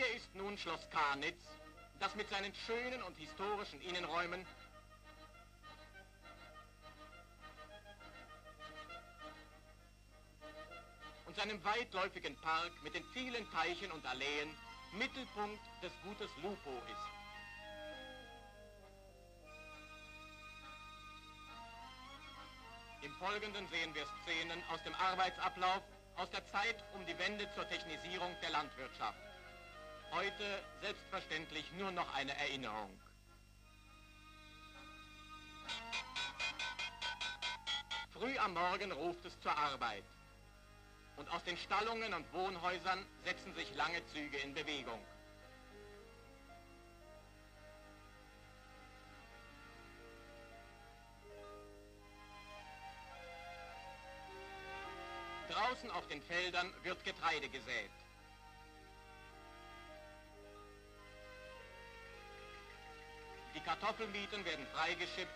Hier ist nun Schloss Karnitz, das mit seinen schönen und historischen Innenräumen und seinem weitläufigen Park mit den vielen Teichen und Alleen Mittelpunkt des Gutes Lupo ist. Im Folgenden sehen wir Szenen aus dem Arbeitsablauf aus der Zeit um die Wende zur Technisierung der Landwirtschaft. Heute selbstverständlich nur noch eine Erinnerung. Früh am Morgen ruft es zur Arbeit. Und aus den Stallungen und Wohnhäusern setzen sich lange Züge in Bewegung. Draußen auf den Feldern wird Getreide gesät. Kartoffelmieten werden freigeschippt.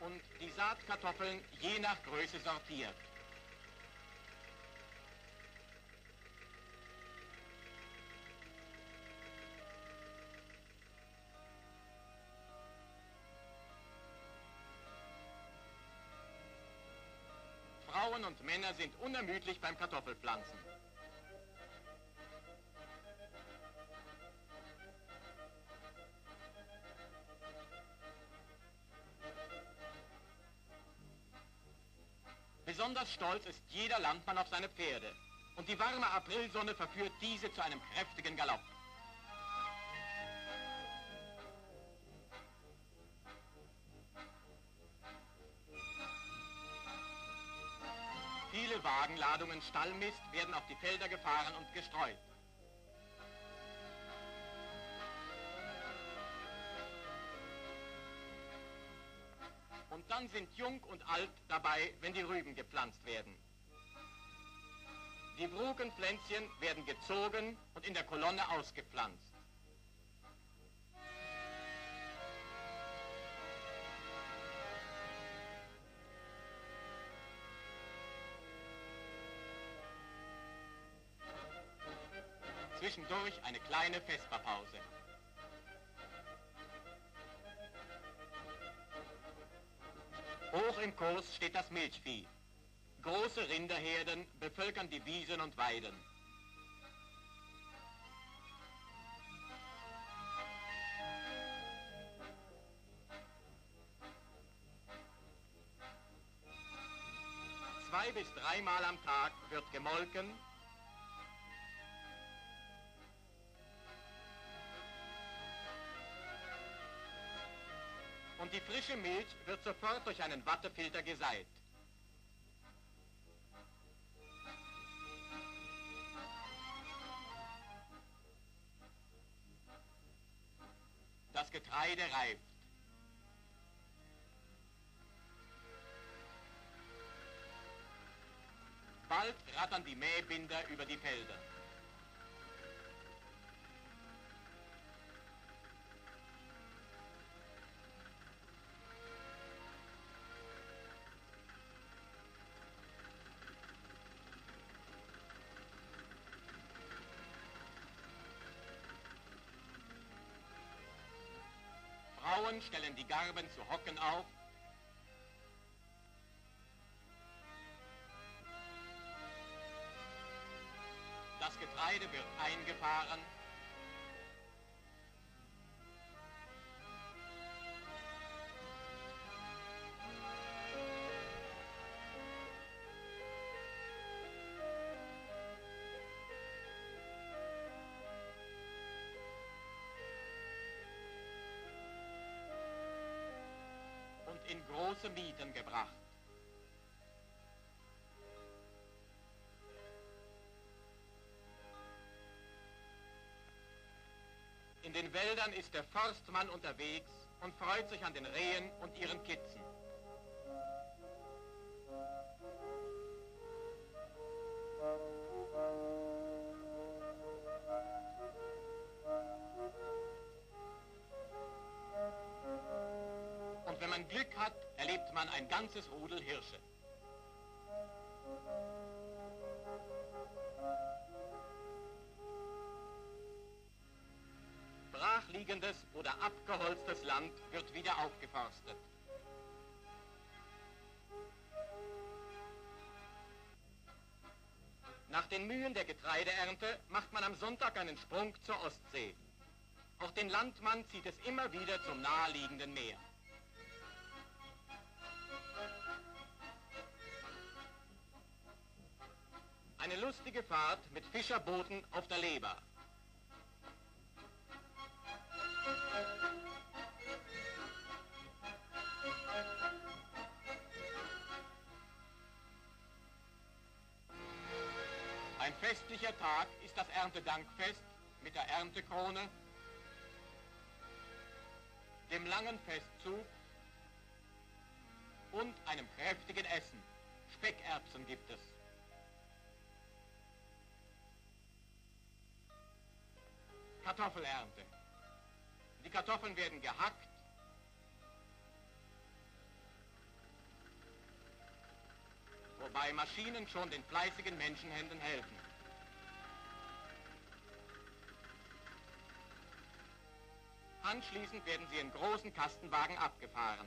Und die Saatkartoffeln je nach Größe sortiert. Frauen und Männer sind unermüdlich beim Kartoffelpflanzen. Besonders stolz ist jeder Landmann auf seine Pferde. Und die warme Aprilsonne verführt diese zu einem kräftigen Galopp. Viele Wagenladungen Stallmist werden auf die Felder gefahren und gestreut. Und dann sind Jung und Alt dabei, wenn die Rüben gepflanzt werden. Die Brukenpflänzchen werden gezogen und in der Kolonne ausgepflanzt. Zwischendurch eine kleine Vesperpause. Im Kurs steht das Milchvieh. Große Rinderherden bevölkern die Wiesen und Weiden. Zwei bis dreimal am Tag wird gemolken und die frische Milch wird sofort durch einen Wattefilter geseit. Das Getreide reift. Bald rattern die Mähbinder über die Felder. Frauen stellen die Garben zu Hocken auf. Das Getreide wird eingefahren. Große Mieten gebracht. In den Wäldern ist der Forstmann unterwegs und freut sich an den Rehen und ihren Kitzen. Glück hat, erlebt man ein ganzes Rudel Hirsche. Brachliegendes oder abgeholztes Land wird wieder aufgeforstet. Nach den Mühen der Getreideernte macht man am Sonntag einen Sprung zur Ostsee. Auch den Landmann zieht es immer wieder zum naheliegenden Meer. Lustige Fahrt mit Fischerbooten auf der Leber. Ein festlicher Tag ist das Erntedankfest mit der Erntekrone, dem langen Festzug und einem kräftigen Essen. Speckerbsen gibt es. Kartoffelernte. Die Kartoffeln werden gehackt, wobei Maschinen schon den fleißigen Menschenhänden helfen. Anschließend werden sie in großen Kastenwagen abgefahren.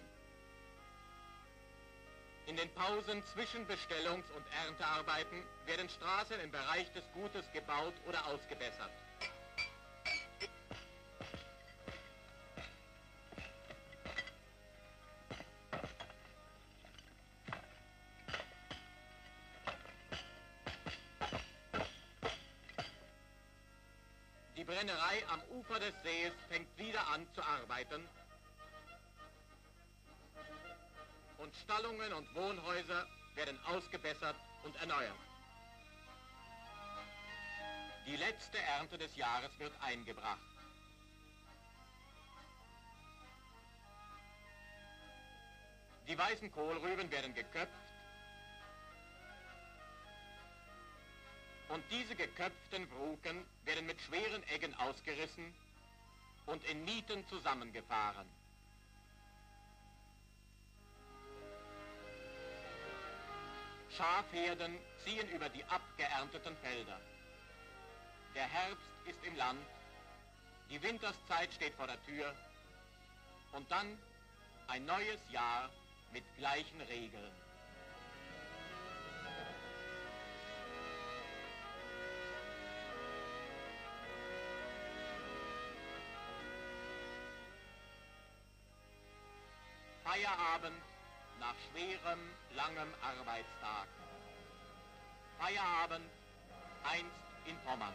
In den Pausen zwischen Bestellungs- und Erntearbeiten werden Straßen im Bereich des Gutes gebaut oder ausgebessert. Brennerei am Ufer des Sees fängt wieder an zu arbeiten. Und Stallungen und Wohnhäuser werden ausgebessert und erneuert. Die letzte Ernte des Jahres wird eingebracht. Die weißen Kohlrüben werden geköpft und diese geköpften Bruken werden mit schweren Eggen ausgerissen und in Nieten zusammengefahren. Schafherden ziehen über die abgeernteten Felder. Der Herbst ist im Land, die Winterszeit steht vor der Tür und dann ein neues Jahr mit gleichen Regeln. Feierabend nach schwerem, langem Arbeitstag. Feierabend einst in Pommern.